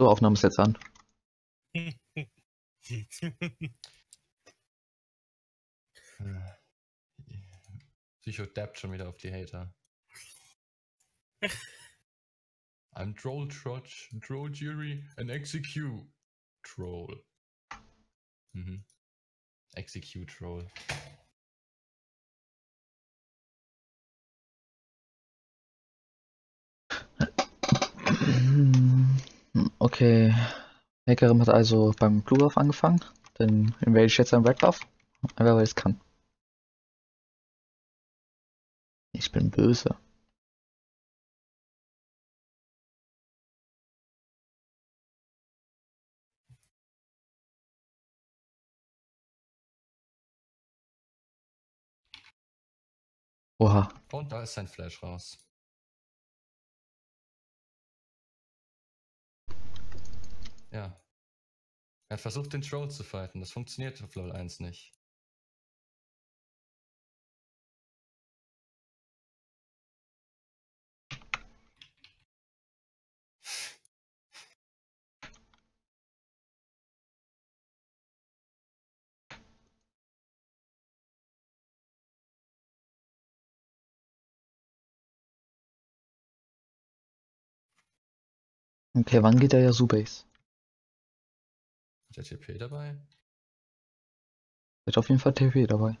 So, Aufnahme ist jetzt an. Psycho dabbt schon wieder auf die Hater. I'm Troll Trotch, Troll Jury and Execute Troll. Mhm. Execute Troll. Okay. Hackerim hat also beim Blue angefangen. Dann invade ich jetzt einen Red Buff. Einfach weil ich es kann. Ich bin böse. Oha. Und da ist sein Flash raus. Ja. Er hat versucht, den Troll zu fighten. Das funktioniert auf Level 1 nicht. Okay, wann geht der Yasuo-Base? Ist der TP dabei? Wird auf jeden Fall TP dabei.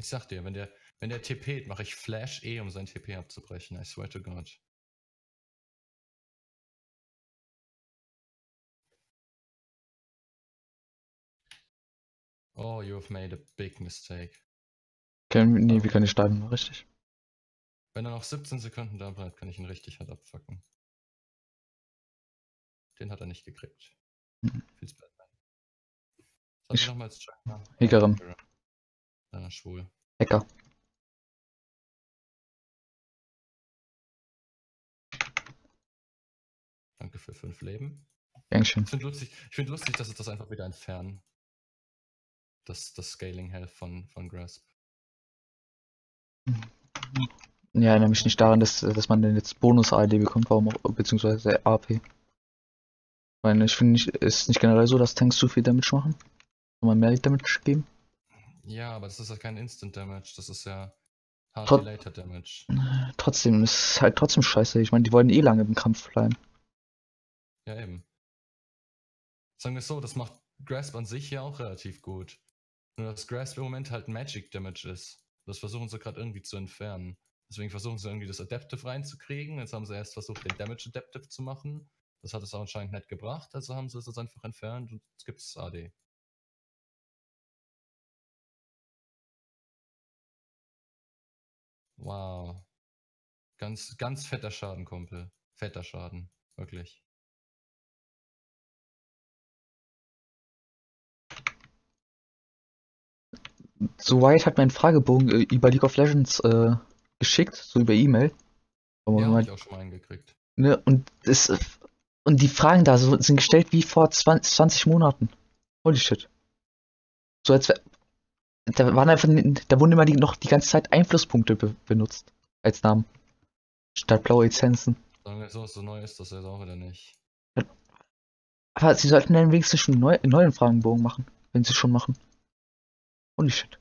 Ich sag dir, wenn der, wenn der TP, mache ich Flash E, um sein TP abzubrechen. I swear to God. Oh, you have made a big mistake. Okay, nee, wie kann ich sterben? Richtig. Wenn er noch 17 Sekunden da bleibt, kann ich ihn richtig hart abfacken. Den hat er nicht gekriegt. Mhm. Feels bad, man. Soll Ich- ich nochmals checken? Hickerim. Ja, schwul. Hacker. Danke für fünf Leben. Dankeschön. Ich finde lustig, ich find lustig, dass es das einfach wieder entfernen. Das, das Scaling Health von, von Grasp. Ja, erinnere mich nicht daran, dass, dass man denn jetzt Bonus-AD bekommt, warum auch, beziehungsweise AP. Weil ich finde, ist nicht generell so, dass Tanks zu viel Damage machen. Soll man mehr Damage geben? Ja, aber das ist ja kein Instant Damage, das ist ja Hard Tot- Later Damage. Trotzdem, ist halt trotzdem scheiße. Ich meine, die wollen eh lange im Kampf bleiben. Ja, eben. Sagen wir es so, das macht Grasp an sich ja auch relativ gut. Nur dass Grasp im Moment halt Magic Damage ist. Das versuchen sie gerade irgendwie zu entfernen. Deswegen versuchen sie irgendwie das Adaptive reinzukriegen. Jetzt haben sie erst versucht, den Damage Adaptive zu machen. Das hat es auch anscheinend nicht gebracht, also haben sie es jetzt einfach entfernt und jetzt gibt es AD. Wow. Ganz, ganz fetter Schaden, Kumpel. Fetter Schaden. Wirklich. So White hat mir einen Fragebogen äh, über League of Legends äh, geschickt, so über E-Mail. Ja, hab ich auch schon mal eingekriegt. Ne, und das, und die Fragen da so, sind gestellt wie vor 20, 20 Monaten. Holy shit. So als wär, da waren einfach, da wurden immer die, noch die ganze Zeit Einflusspunkte be benutzt als Namen. Statt blaue Lizenzen. Sagen wir so, so neu ist das jetzt auch wieder nicht. Aber sie sollten dann wenigstens schon neu, einen neuen Fragenbogen machen, wenn sie schon machen. Holy shit.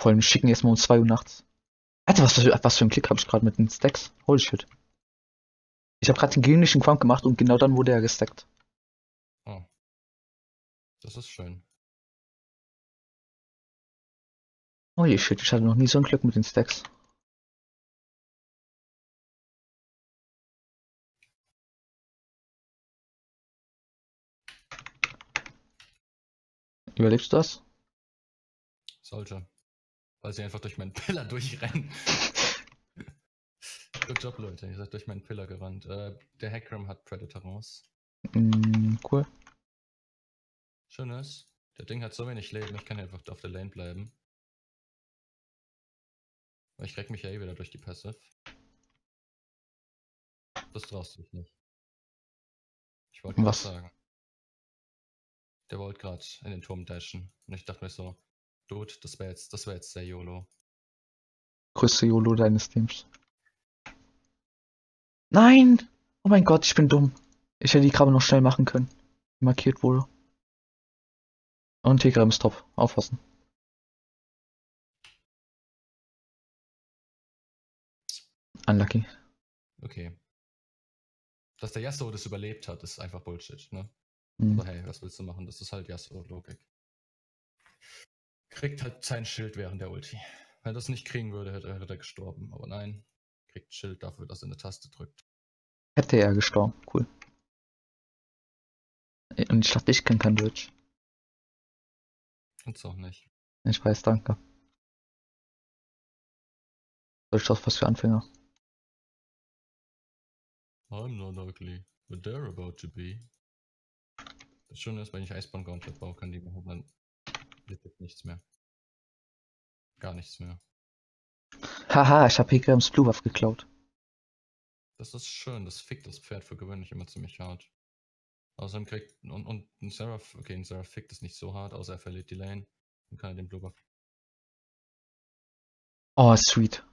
Vor allem schicken erstmal um 2 Uhr nachts. Alter, was, für- was für ein Klick habe ich gerade mit den Stacks? Holy shit. Ich habe gerade den gegnerischen Quamp gemacht und genau dann wurde er gestackt. Oh. Das ist schön. Holy shit, ich hatte noch nie so ein Glück mit den Stacks. Überlebst du das? Sollte. Weil sie einfach durch meinen Pillar durchrennen. Good job, Leute. Ihr seid durch meinen Pillar gerannt. Äh, der Hackram hat Predator raus. Mm, cool. Schönes. Der Ding hat so wenig Leben, ich kann einfach auf der Lane bleiben. Aber ich krieg mich ja eh wieder durch die Passive. Das traust du dich nicht. Ich wollte Was? sagen. Der wollte gerade in den Turm dashen. Und ich dachte mir so, Dude, das wäre jetzt, das wäre jetzt sehr YOLO. größte YOLO deines Teams. Nein! Oh mein Gott, ich bin dumm. Ich hätte die Krabbe noch schnell machen können. Die markiert wurde. Und Tigram ist top. Aufpassen. Unlucky. Okay. Dass der Yasuo das überlebt hat, ist einfach Bullshit, ne? Hm. Aber hey, was willst du machen? Das ist halt Yasuo-Logik. Kriegt halt sein Schild während der Ulti. Wenn er das nicht kriegen würde, hätte er gestorben. Aber nein, kriegt Schild dafür, dass er eine Taste drückt. Hätte er gestorben. Cool. Und ich dachte, ich kenne kein Deutsch. Kannst auch nicht. Ich weiß, danke. Soll ich das was für Anfänger? I'm not ugly, but they're about to be. Das Schöne ist, wenn ich Eisbahn Gauntlet baue, kann die machen dann wird nichts mehr. Gar nichts mehr. Haha, ich habe Higrams Blue Buff geklaut. Das ist schön, das fickt das Pferd für gewöhnlich immer ziemlich hart. Außerdem kriegt. Und, und ein Seraph, okay, ein Seraph fickt es nicht so hart, außer er verliert die Lane. Dann kann er den Blue Buff. Oh, sweet.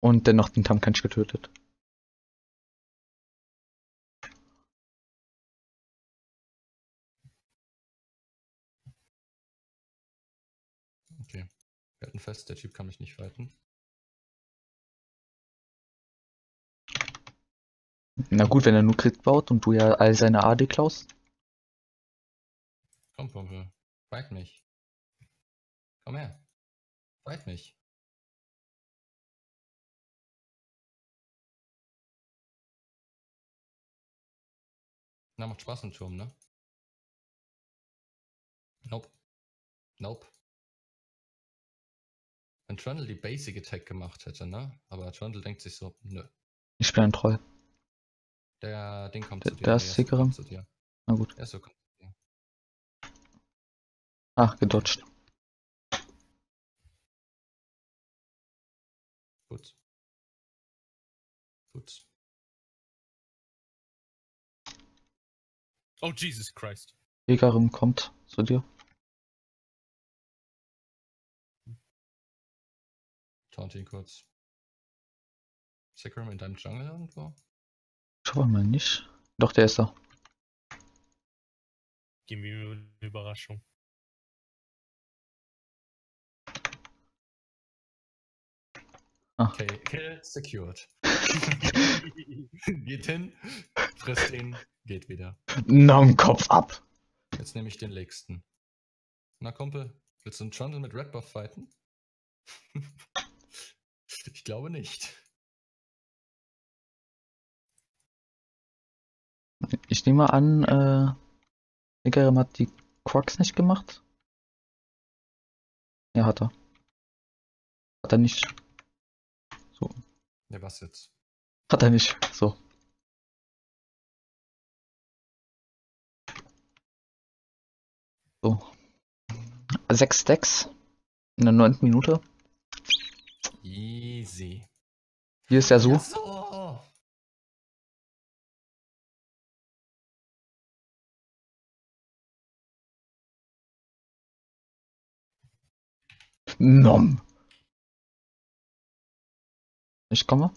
Und dennoch den Tamkench getötet. Okay. Wir halten fest, der Typ kann mich nicht fighten. Na gut, wenn er nur Crit baut und du ja all seine AD klaust. Komm, Pumpe. Fight mich. Komm her. Fight mich. Na, macht Spaß im Turm, ne? Nope. Nope. Wenn Trundle die Basic Attack gemacht hätte, ne? Aber Trundle denkt sich so, nö. Ich bin ein Troll. Der Ding kommt Der- zu dir. der ist dir. Na gut. Yasuo kommt zu dir. Ach, gedodged. Gut. Gut. Oh, Jesus Christ. Hegarim kommt zu dir. Taunt ihn kurz. Sekram in deinem Jungle irgendwo? Schau mal nicht. Doch, der ist da. Gib mir eine Überraschung. Okay, Kill secured. geht hin, frisst ihn, geht wieder. Nam Kopf ab. Jetzt nehme ich den nächsten. Na Kumpel, willst du einen Trundle mit Red Buff fighten? ich glaube nicht. Ich nehme an, äh, Hegarim hat die Quacks nicht gemacht. Ja, hat er. Hat er nicht. Ja, was jetzt? Hat er nicht. So. So. Sechs Stacks in der neunten Minute. Easy. Hier ist so. Ja, so. Nom. Ich komme.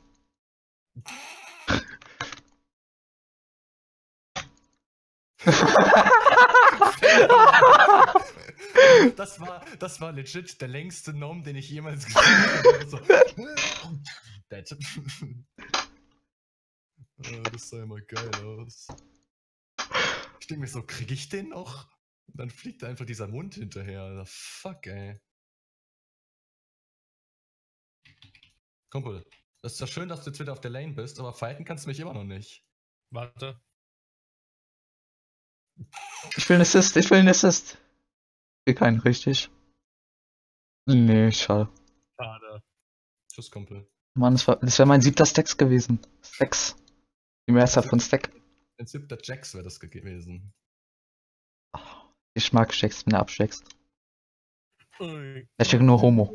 Das war, das war legit der längste Nom, den ich jemals gesehen habe. So. Äh, das sah immer geil aus. Ich denke mir so, krieg ich den noch? Und dann fliegt einfach dieser Mund hinterher. Fuck, ey. Kumpel, das ist ja schön, dass du jetzt wieder auf der Lane bist, aber fighten kannst du mich immer noch nicht. Warte. Ich will einen Assist, ich will einen Assist. Will keinen, richtig? Nee, schade. Schade. Tschüss, Kumpel. Mann, das, war, das wäre mein siebter Stacks gewesen. Stacks. Die Mehrzahl von Stack. Ein siebter Jax wäre das gewesen. Ich mag Stacks, wenn er absteckst. Ich bin nur Homo.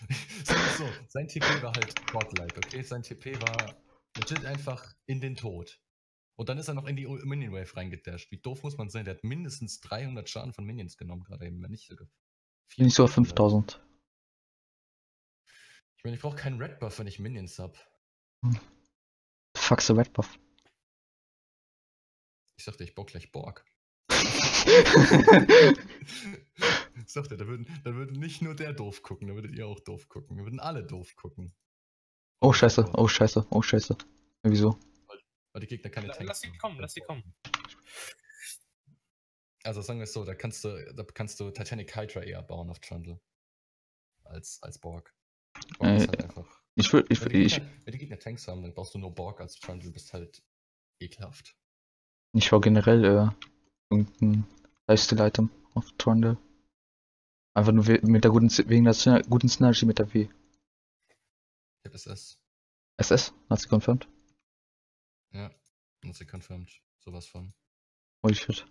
So, sein TP war halt godlike, okay? Sein TP war legit einfach in den Tod. Und dann ist er noch in die Minion Wave reingedasht. Wie doof muss man sein? Der hat mindestens 300 Schaden von Minions genommen, gerade eben, wenn nicht sogar. Bin ich sogar 400. 5000. Ich meine, ich brauche keinen Red Buff, wenn ich Minions hab. Fuck the Red Buff. Ich sagte, ich baue gleich Borg. Ich sagte, da würden, da würden nicht nur der doof gucken, da würdet ihr auch doof gucken. Wir würden alle doof gucken. oh scheiße, oh scheiße, oh scheiße. Ja, wieso? Weil die Gegner keine La- Tanks Lass sie kommen, lass sie kommen. Also sagen wir es so, da kannst du, da kannst du Titanic Hydra eher bauen auf Trundle. Als, als Borg. Borg Äh, ist halt einfach. Ich will, ich, Wenn die, ich, Gegner, wenn die Gegner Tanks haben, dann brauchst du nur Borg als Trundle, bist halt ekelhaft. ich war generell äh, irgendein Lifestyle-Item auf Trundle. Einfach nur mit der guten, wegen der guten Synergy mit der W. Ich hab SS. SS, hat sie confirmed. Ja. Und sie confirmed. Sowas von. Holy shit.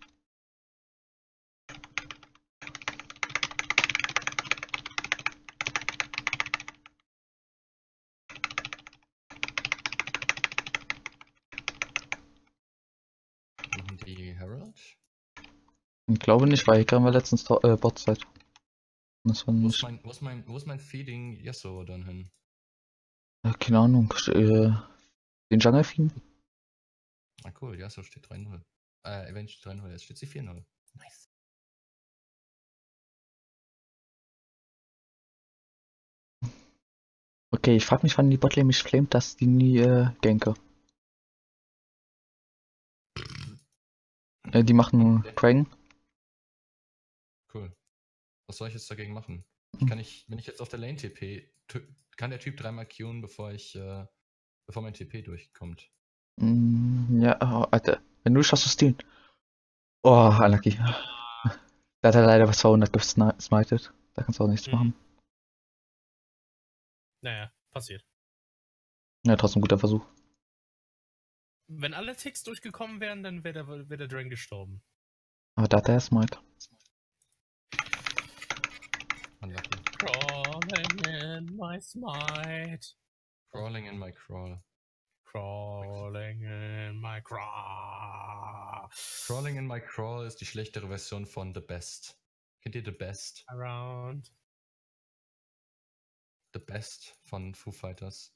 Machen die Herald? Ich glaube nicht, weil Hacker war letztens to- äh, Botzeit. Das war Wo ist nicht, mein, wo ist mein, wo ist mein Feeding Yasuo dann hin? keine Ahnung, äh, den Jungle Theme? Ah cool, Yasuo steht 3-0. Äh, steht 3-0, jetzt steht sie 4-0. Nice. Okay, ich frag mich, wann die Botlane mich flamet, dass die nie äh, ganke. Äh, die machen Dragon. Cool. Was soll ich jetzt dagegen machen? Ich kann nicht, wenn ich jetzt auf der Lane TP, kann der Typ dreimal queuen, bevor ich, äh, bevor mein TP durchkommt. Mm, ja, oh, Alter, wenn du schaffst, du stehlen. Oh, unlucky. Da hat er leider was 200 gesmited. Da kannst du auch nichts Mhm. machen. Naja, passiert. Ja, trotzdem guter Versuch. Wenn alle Ticks durchgekommen wären, dann wäre der, wär der Drain gestorben. Aber da hat er smite. Unlucky. Crawling in my smite. Crawling in my crawl. Crawling in my crawl. Crawling in my crawl ist die schlechtere Version von The Best. Kennt ihr The Best? Around. The Best von Foo Fighters.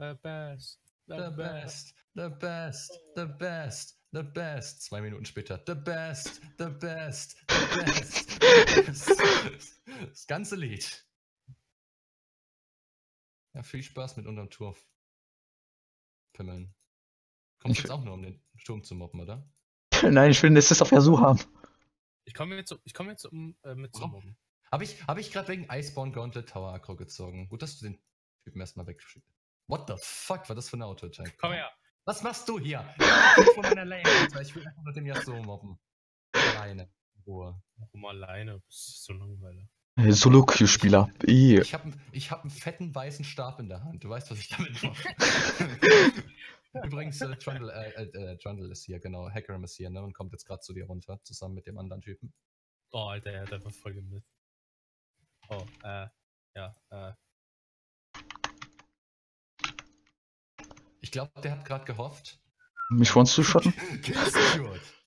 The best. The, The best. best, the best, the best, the best. Zwei Minuten später. The best, the best, the best. the best. Das ganze Lied. Ja, viel Spaß mit unserem Turf. Pimmeln. Kommt Ich- jetzt auch nur, um den Sturm zu mobben, oder? Nein, ich will das auf Yasuo haben. Ich komme jetzt, ich komm jetzt um, äh, mit zum Warum? Habe ich, hab ich gerade wegen Iceborne Gauntlet Tower Aggro gezogen. Gut, dass du den Typen erstmal weggeschickt What the fuck war das für eine Auto-Attack? Komm her. Was machst du hier? Geh von meiner Lane, Alter. Ich will einfach nur den Yasuo mobben. Alleine. In Ruhe. Warum alleine? Das ist so langweilig. Äh, Solo-Queue-Spieler. Ih. Ich habe ich hab einen fetten weißen Stab in der Hand. Du weißt, was ich damit mache. Übrigens, äh, Trundle, äh, äh, äh, Trundle ist hier, genau. Hackerim ist hier, ne? Und kommt jetzt gerade zu dir runter, zusammen mit dem anderen Typen. Oh, Alter, er hat einfach voll gemisst. Oh, äh, ja, äh. Ich glaube, der hat gerade gehofft. Mich wants zu shotten?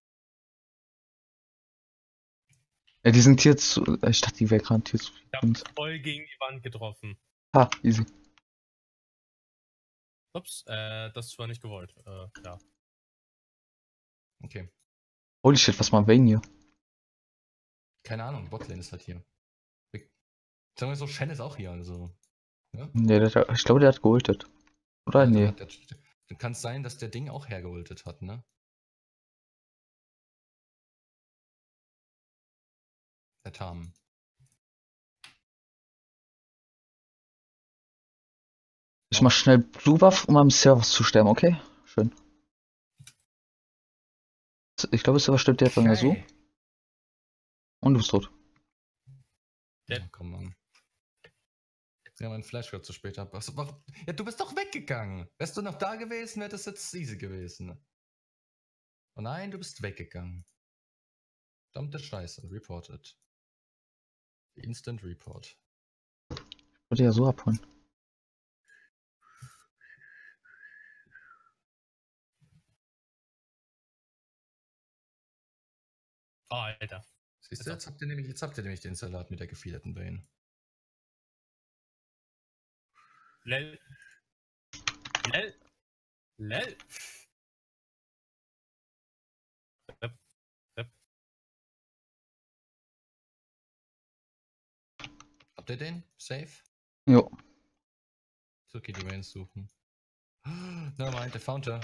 Ja, die sind hier zu. äh, Ich dachte, die wäre gerade hier zu. Ich hab voll gegen die Wand getroffen. ha, easy. Ups, äh, das war nicht gewollt. Äh, ja. Okay. Holy shit, was mal Vayne hier? Keine Ahnung, Botlane ist halt hier. Sagen wir so, Shen ist auch hier, also. Ja? Nee, der, der, ich glaube, der hat geultet. Oder? Also, Nee. kann es sein, dass der Ding auch hergeholtet hat, ne? Der Tam. Ich mach schnell Blue Buff, um am Server zu sterben, okay? Schön. Ich glaube, Server stirbt direkt bei mir so. Okay. Und du bist tot. Ja, komm an. Ja, mein Flash wird zu spät ab. Was, warum? Ja, du bist doch weggegangen. Wärst du noch da gewesen, wäre das jetzt easy gewesen. Oh nein, du bist weggegangen. Verdammte Scheiße. Reported. Instant Report. Ich würde ja so abholen. Oh, Alter. Siehst du, jetzt habt ihr nämlich, jetzt habt ihr nämlich den Salat mit der gefiederten Bane. Lel. Lel. Lel. Habt ihr den? Safe? Jo. So, okay, die Vans suchen. Nevermind, der found her.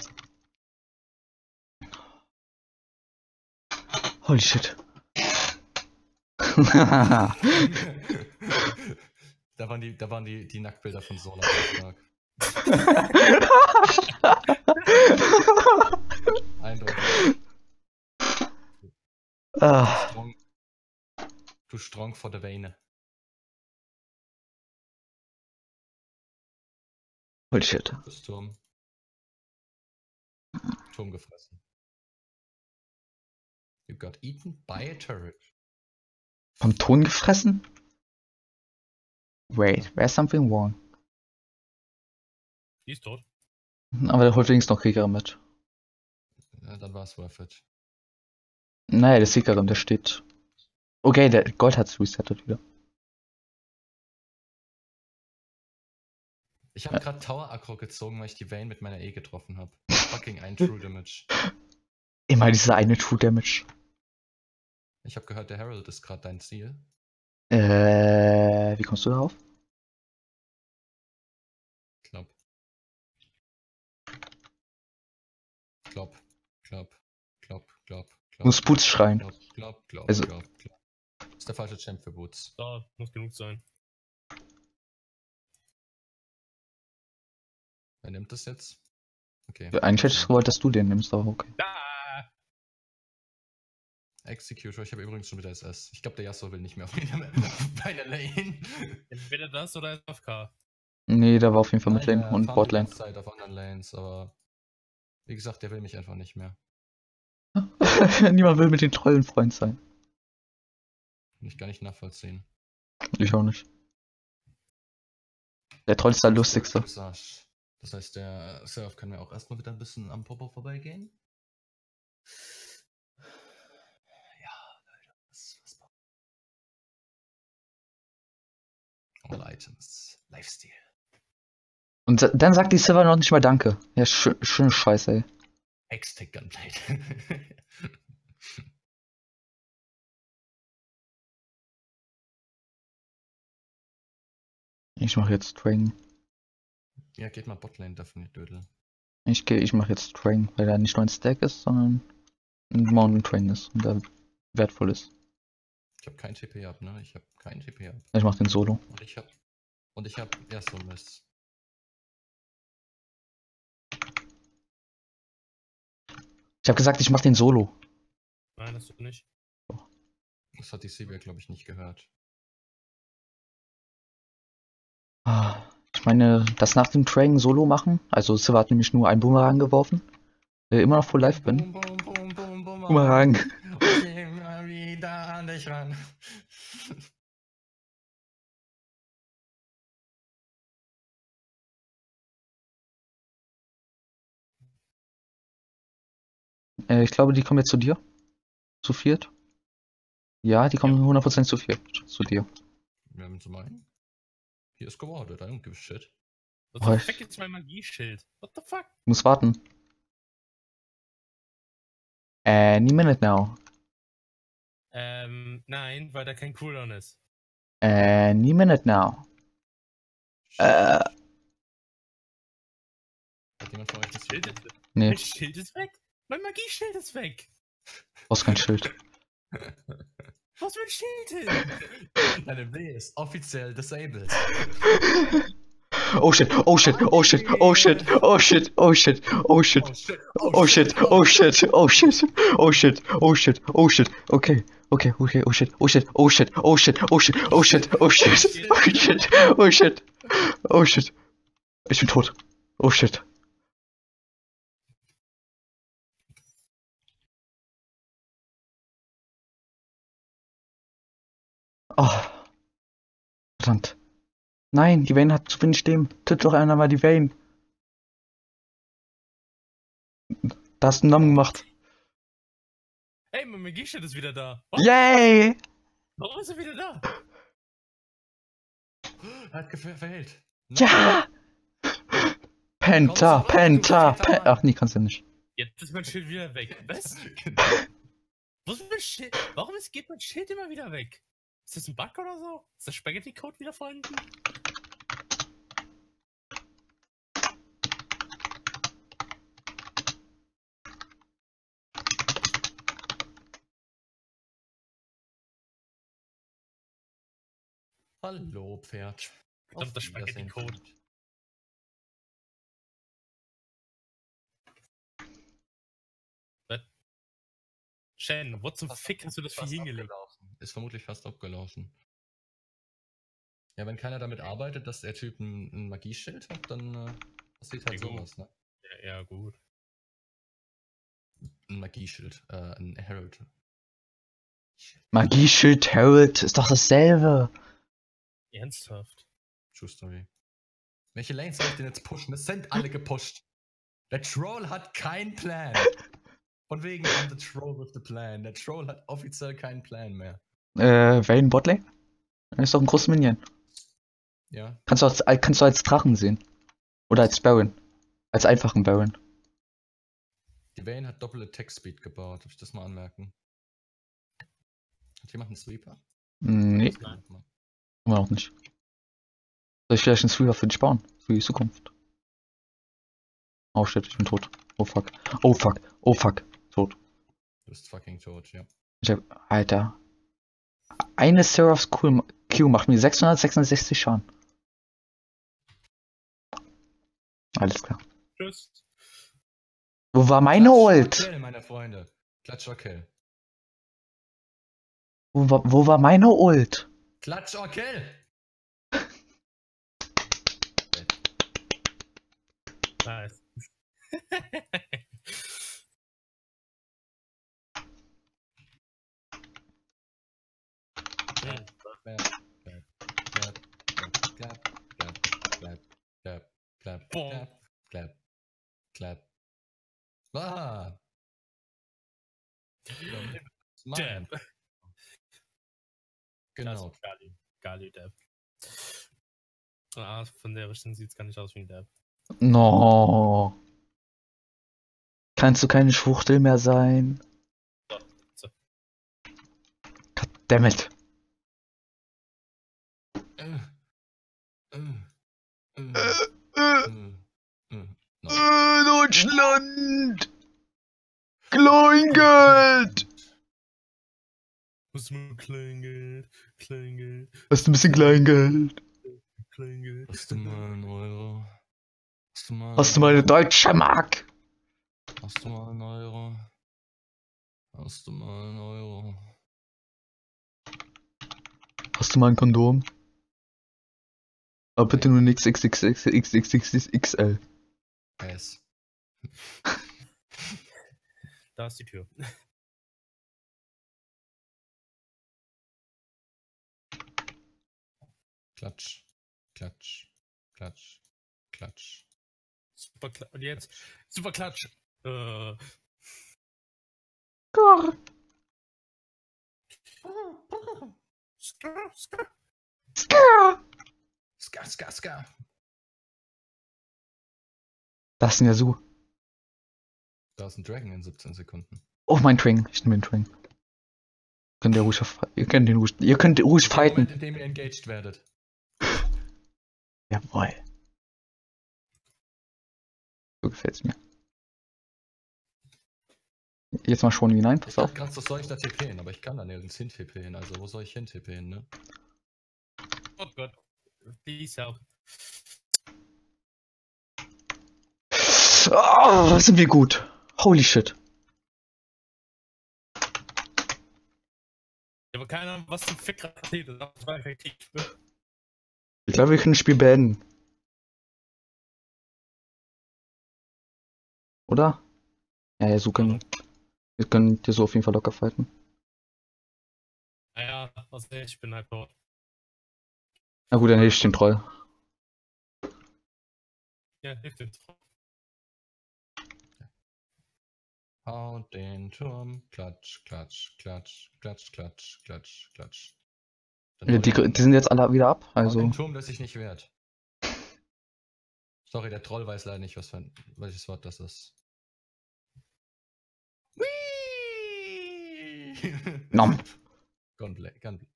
Holy shit. da waren die, da waren die, die Nacktbilder von stark. Eindeutig. ah, Strong. Du strong vor der Veine. Holy shit. Das Turm. Turm gefressen. You got eaten by a turret. Vom Ton gefressen? Wait, there's something wrong. Die ist tot. Aber der holt wenigstens noch Kriegerin mit. Ja, dann war es worth it. Naja, der Siegerin, der steht. Okay, der Gold hat's resettet wieder. Ich habe gerade Tower Aggro gezogen, weil ich die Vayne mit meiner E getroffen habe. Fucking ein True Damage. Immer dieser eine True Damage. Ich habe gehört, der Herald ist gerade dein Ziel. Äh, wie kommst du darauf? Klopp. Klopp, klopp, klopp, klopp, klopp. Muss Boots schreien. Klopp, klopp, klopp, Also- klopp, klopp. Ist der falsche Champ für Boots. Da muss genug sein. Wer nimmt das jetzt? Okay. Eigentlich hätte ich gewollt, dass du den nimmst, aber okay. Da! Executor, ich habe übrigens schon wieder SS. Ich glaube, der Yasuo will nicht mehr auf meine Lane. Entweder das oder SFK. Nee, der war auf jeden Fall Nein, Midlane der und Botlane. Zeit auf anderen Lanes, aber wie gesagt, der will mich einfach nicht mehr. Niemand will mit den Trollen Freund sein. Kann ich gar nicht nachvollziehen. Ich auch nicht. Der Troll ist der lustigste. Sash. Das heißt, der Surf kann mir auch erstmal wieder ein bisschen am Popo vorbeigehen. Ja, Leute, was, was? All Items. Lifestyle. Und dann sagt die Silver noch nicht mal Danke. Ja, schö schöne Scheiße, ey. X-Tech Gunplate. Ich mache jetzt Drain. Ja, geht mal Botlane davon, die Dödel. Ich gehe, ich mache jetzt Drain, weil er nicht nur ein Stack ist, sondern ein Mountain Train ist und der wertvoll ist. Ich habe kein TP ab, ne? Ich habe kein TP ab. Ich mache den Solo. Und ich habe und ich habe ja so Mist. Ich habe gesagt, ich mache den Solo. Nein, das tut nicht. Das hat die Sivir, glaube ich, nicht gehört. Ah, Ich meine, das nach dem Train Solo machen. Also Silver hat nämlich nur einen Boomerang geworfen. Äh, immer noch full live bin. Boom, boom, boom, boom, boom, Boomerang. Ich geh mal wieder an dich ran. Äh, ich glaube, die kommen jetzt zu dir. Zu viert. Ja, die kommen 100% zu viert. Zu dir. Wir haben zum einen. Hier ist gewartet, I don't give a shit. Was ich- fuck jetzt mein Magieschild? What the fuck? Muss warten. Any minute now. Ähm, nein, weil da kein Cooldown ist. Any minute now. Äh, Hat jemand von euch das Schild ist, nee, Mein Schild ist weg. Mein Magieschild ist weg. brauchst kein Schild. Was für ein Schild hin? Deine B ist offiziell disabled. Oh shit, oh shit, oh shit, oh shit, oh shit, oh shit, oh shit, shit. oh shit, oh shit, oh shit, oh shit, oh shit, oh shit, okay, okay, okay, oh shit, oh shit, oh shit, oh shit, oh shit, oh shit, oh shit, oh shit, oh shit, oh shit. Ich bin tot. Oh shit. Oh. Verdammt. Nein, die Vayne hat zu wenig Leben. Tritt doch einer mal die Vayne. Da hast du einen Namen gemacht. Ey, mein Magieschild ist wieder da. Was? Yay! Warum ist er wieder da? Er hat verhehlt. Ja! Penta, Penta. Penta. Ach nee, kannst du nicht. Jetzt ist mein Schild wieder weg. Was? Genau. Wo ist Schild? Warum ist, geht mein Schild immer wieder weg? Ist das ein Bug oder so? Ist der Spaghetti-Code wieder vorhanden? Hallo, Pferd. Verdammt, das Spaghetti-Code. Pferd. Shen, wo zum Fast Fick hast du das Vieh hingelegt? abgelaufen. Ist vermutlich fast abgelaufen. Ja, wenn keiner damit arbeitet, dass der Typ ein, ein Magieschild hat, dann äh, passiert halt Ja, sowas, ne? Ja, ja, gut. Ein Magieschild, äh, ein Herald. Magieschild Herald ist doch dasselbe. Ernsthaft. True Story. Welche Lanes soll ich denn jetzt pushen? Es sind alle gepusht. Der Troll hat keinen Plan. Von wegen I'm the Troll with the Plan. Der Troll hat offiziell keinen Plan mehr. Äh, Vayne Botlane? Ist doch ein großes Minion. Ja, Kannst du als, äh, kannst du als Drachen sehen. Oder als Baron. Als einfachen Baron. die Vayne hat doppelte Attack Speed gebaut. Darf ich das mal anmerken? Hat jemand einen Sweeper? Nee, immer noch nicht. Soll ich vielleicht einen Sweeper für dich bauen? Für die Zukunft. Oh shit, ich bin tot. Oh fuck. Oh fuck. Oh fuck. Tot. Du bist fucking tot, ja. Ich hab, Alter. Eine Seraph's Q Q macht mir 666 Schaden. Alles klar. Tschüss. Wo war meine Klatsch Ult? or Kill, meine Freunde. Klatsch or Kill. Wo war, wo war meine Ult? Klatsch or Kill! Nice. Clap, clap, clap, clap, clap, clap, clap, clap, Boom. clap, clap, clap. Ah! Dab. Genau. Gali. Gali Dab. Ah, von der Richtung sieht es gar nicht aus wie ein Dab. No. Kannst du keine Schwuchtel mehr sein? So. Goddammit. Äh, äh, äh, äh, äh. No. Deutschland! Kleingeld! Muss mir Kleingeld, Kleingeld, Hast du ein bisschen Kleingeld? Kleingeld. Hast du mal einen Euro? Hast du mal, Hast du mal eine deutsche Mark? Hast du mal einen Euro? Hast du mal einen Euro? Hast du mal ein Kondom? Aber bitte nur nix XXXXXXL. S. Da ist die Tür. Klatsch. Klatsch. Klatsch. Klatsch. Super Klatsch. Und jetzt, super Klatsch. Äh, Skr, skr. Ska, ska, ska. Das ist ein Yasuo. Da ist ein Dragon in 17 Sekunden. Oh, mein Twing. Ich nehme den Twing. Könnt ihr ruhig, auf- ihr könnt den ruhig, ihr könnt ruhig fighten. Moment, in dem ihr engaged werdet. Jawohl. So gefällt's mir. Jetzt mal schon hinein, Ich pass auf. dachte gerade, so soll ich da TPen, aber ich kann da nirgends hin TPen. Also wo soll ich hin TPen, ne? Oh Gott. Please help. Oh, sind wir gut. Holy shit. Ich habe keine Ahnung, was zum Fick gerade passiert ist. Das war effektiv. Ich glaube, wir können das Spiel beenden. Oder? Ja, ja, so können wir können dir so auf jeden Fall locker fighten. Naja, was ich bin halt tot. Na gut, dann hätte ich den Troll. Ja, hilft dir. Hau den Turm. Klatsch, klatsch, klatsch, klatsch, klatsch, klatsch, klatsch. Ja, die, die sind jetzt alle wieder ab, hau also. den Turm, der sich nicht wehrt. Sorry, der Troll weiß leider nicht, was für ein, welches Wort das ist. Nom. Gunblade. Gunblade.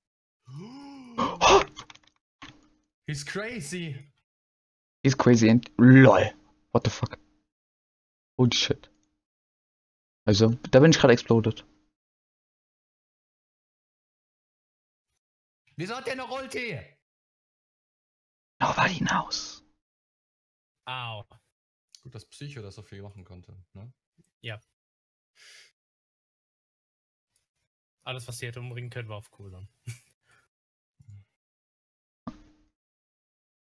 He's crazy. He's crazy and lol. What the fuck? Holy shit. Also, da bin ich gerade exploded. Wieso hat der noch Ulti? Nobody knows. Au. Gut, dass Psycho das so viel machen konnte. Ne? Alles, was sie hätte umbringen können, war auf Cooldown.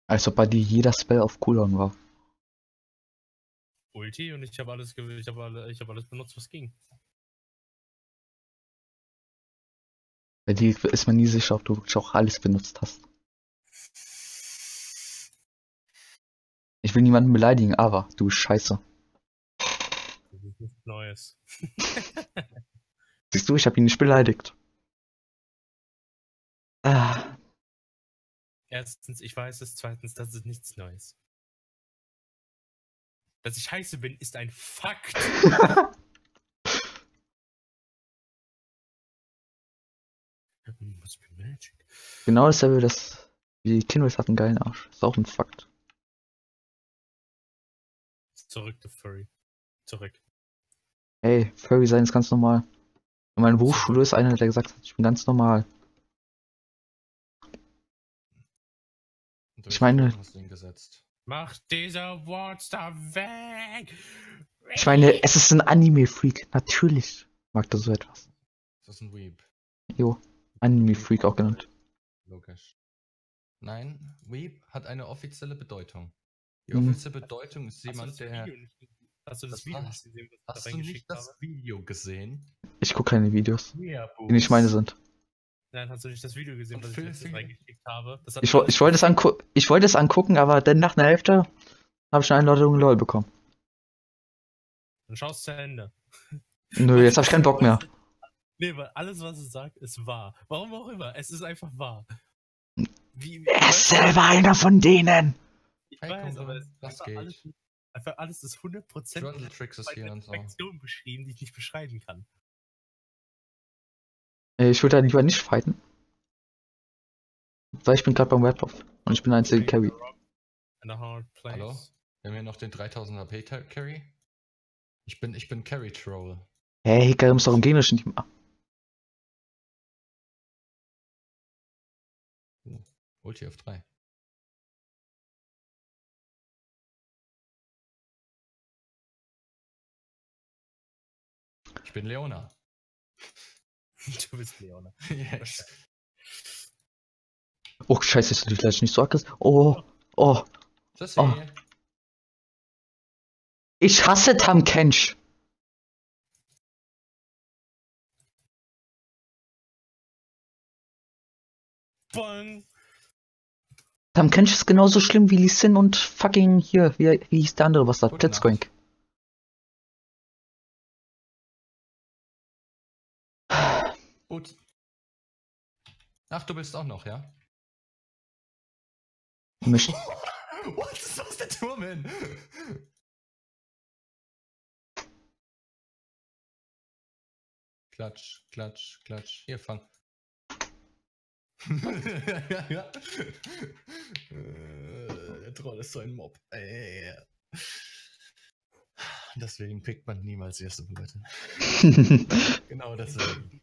Als ob bei dir jeder Spell auf Cooldown war. Ulti und ich habe alles, ich habe alle, ich habe alles benutzt, was ging. Bei dir ist man nie sicher, ob du wirklich auch alles benutzt hast. Ich will niemanden beleidigen, aber du Scheiße. Das ist nichts Neues. Siehst du, ich habe ihn nicht beleidigt. Ah, Erstens, ich weiß es. Zweitens, das ist nichts Neues. Dass ich scheiße bin, ist ein Fakt. Genau dasselbe, das wie die Kinwis hatten geilen Arsch. Ist auch ein Fakt. Zurück zu Furry. Zurück. Ey, Furry sein ist ganz normal. In meiner Berufsschule ist einer, der gesagt hat, ich bin ganz normal. Ich meine-. Mach diese Worts da weg! Ich meine, es ist ein Anime-Freak. Natürlich mag er so etwas. Das ist ein Weeb. Jo, Anime-Freak auch genannt. Logisch. Nein, Weeb hat eine offizielle Bedeutung. Die Mhm. offizielle Bedeutung ist Hast du jemand, das der. Hast du das, Das Video nicht gesehen, Hast du nicht das? Video gesehen? Ich gucke keine Videos, die nicht meine sind. Nein, hast du nicht das Video gesehen, was ich Phil- reingeschickt habe? Ich, ich wollte es angu ich wollte es angucken, aber dann nach einer Hälfte habe ich eine Einladung LOL bekommen. Dann schaust zu Ende. Nö, jetzt habe ich keinen Bock mehr. Nee, weil alles, was es sagt, ist wahr. Warum auch immer, es ist einfach wahr. Wie, Er ist selber einer von denen. Ich weiß, aber es ist das einfach geht. alles, einfach alles ist 100% Throttle Tricks ist hier und so. Beschrieben, die ich nicht beschreiben kann. Äh, Ich würde da lieber nicht fighten. Weil ich bin gerade beim Webhoff und ich bin der einzige Carry. Hallo? Wir haben hier noch den 3000 HP Carry. Ich bin, ich bin Carry Troll. Hey, Hikarim ist doch im gegnerischen Team. Ah, Ulti auf 3. Ich bin Leona. du bist Leona. yes. Oh, scheiße, ist natürlich gleich nicht so aggressiv. Oh, oh. Sissi. Oh. Ich hasse Tam Kench. Bang! Tam Kench ist genauso schlimm wie Lee Sin und fucking hier, wie, wie hieß der andere Bastard? Gute Blitzcrank. Gut. Ach, du bist auch noch, ja? Mich, What ist aus der Turm hin? Klatsch, klatsch, klatsch. Hier, fang. ja, ja. Äh, Der Troll ist so ein Mob. Äh. Deswegen pickt man niemals erste Leute. Genau deswegen.